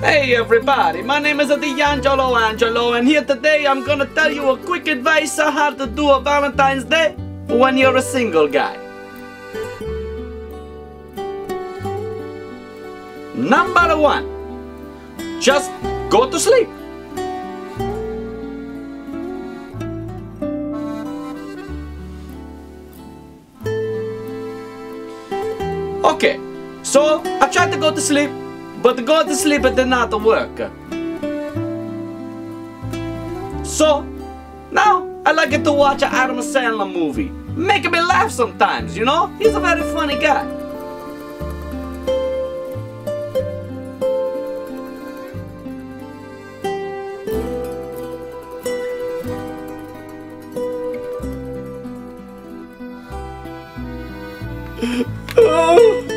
Hey everybody, my name is D'Angelo Angelo and here today I'm gonna tell you a quick advice on how to do a Valentine's Day when you're a single guy. Number one, just go to sleep. Okay, so I tried to go to sleep but go to sleep it did not work. So, now I like it to watch an Adam Sandler movie. Making me laugh sometimes, you know? He's a very funny guy. Every oh.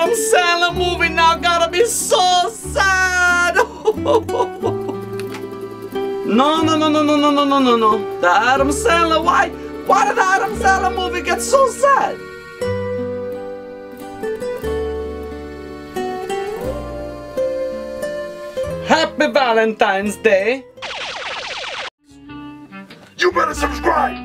Adam Sandler movie now gotta be so sad? no, no, no, no, no, no, no, no, no, no. The Adam Sandler, why? Why did the Adam Sandler movie get so sad? Happy Valentine's Day. You better subscribe.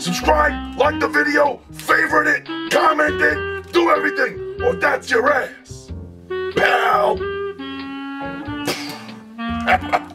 Subscribe, like the video, favorite it, comment it, do everything, or that's your ass. Pal.